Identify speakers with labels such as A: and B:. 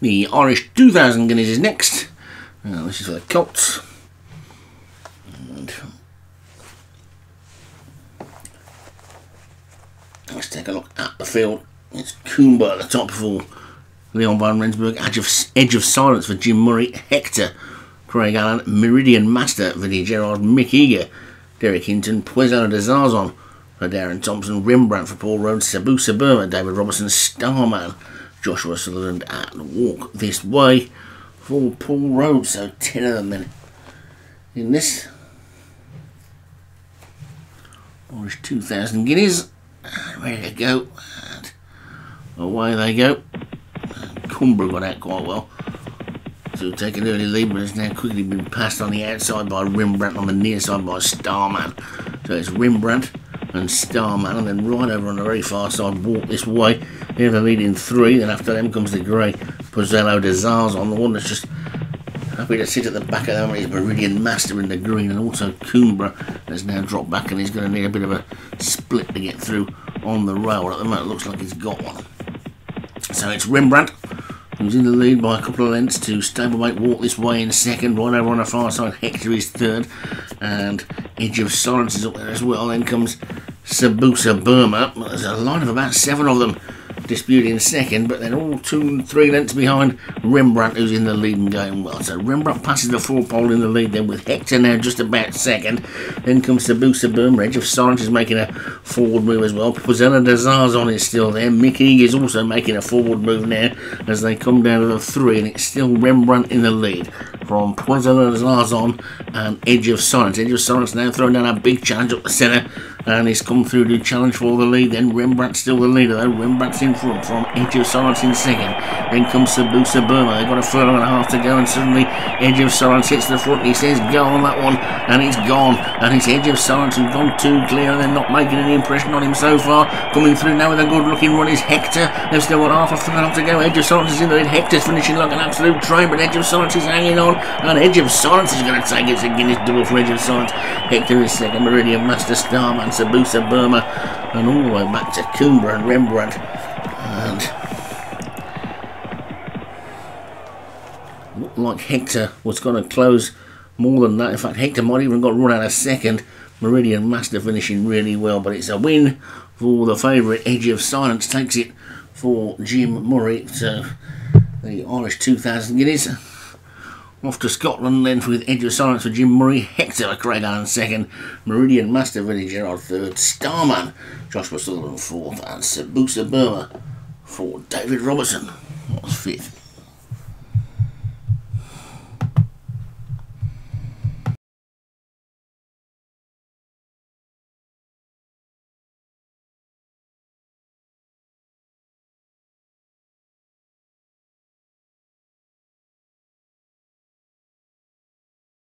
A: The Irish 2000 guineas is next. Uh, this is for the Colts. And let's take a look at the field. It's Coomber at the top for Leon van Rensburg. Edge of, Edge of Silence for Jim Murray. Hector, Craig Allen. Meridian Master, Vinnie Gerard. Mick Eager, Derek Hinton. Poison de Zarzon for Darren Thompson. Rembrandt for Paul Rhodes. Sabu Burma, David Robertson. Starman, Joshua Sutherland. And Walk This Way for Paul Rhodes. So 10 of them then in this. Irish 2,000 guineas. Ready to go. And away they go. Coomber got out quite well. So take an early lead, but it's now quickly been passed on the outside by Rembrandt, on the near side by Starman. So it's Rembrandt and Starman, and then right over on the very far side, walk this way. They're the lead in three, then after them comes the grey Pozzello de Zarzon, the one that's just happy to sit at the back of them is Meridian Master in the green, and also Coomber has now dropped back and he's going to need a bit of a split to get through on the rail. At the moment, it looks like he's got one. So it's Rembrandt who's in the lead by a couple of lengths to stablemate walk this way in second right over on the far side Hector is third and Edge of Silence is up there as well then comes Sabusa Burma there's a line of about seven of them disputing second, but they're all two three lengths behind Rembrandt, who's in the lead and going well. So Rembrandt passes the four pole in the lead, then with Hector now just about second. Then comes Sabusa Boom. Edge of Silence is making a forward move as well. Pozzella de Zarzon is still there. Mickey is also making a forward move now as they come down to the three, and it's still Rembrandt in the lead from Pozzella de Zarzon and Edge of Silence. Edge of Silence now throwing down a big challenge up the centre and he's come through to challenge for the lead. Then Rembrandt still the leader though. Rembrandt's in front from Edge of Silence in second. Then comes Sabusa Burma. They've got a furlong and a half to go, and suddenly Edge of Silence hits the front. He says, "Go on that one," and it's gone. And it's Edge of Silence who's gone too clear, and they're not making any impression on him so far. Coming through now with a good-looking run is Hector. They've still got half a furlong to go. Edge of Silence is in the lead. Hector's finishing like an absolute train, but Edge of Silence is hanging on, and Edge of Silence is going to take it. It's a Guineas double for Edge of Silence. Hector is second. Meridian Master Starman Sabusa Burma and all the way back to Coomber and Rembrandt and looked like Hector was going to close more than that. In fact, Hector might even got run out of second. Meridian Master finishing really well, but it's a win for the favourite. Edge of Silence takes it for Jim Murray. So the Irish 2000 guineas. Off to Scotland then with Edge of Silence for Jim Murray, Hector Craig Allen second, Meridian Master Vinnie Gerard third, Starman Joshua Sutherland fourth, and Sabusa Burma for David Robertson fifth.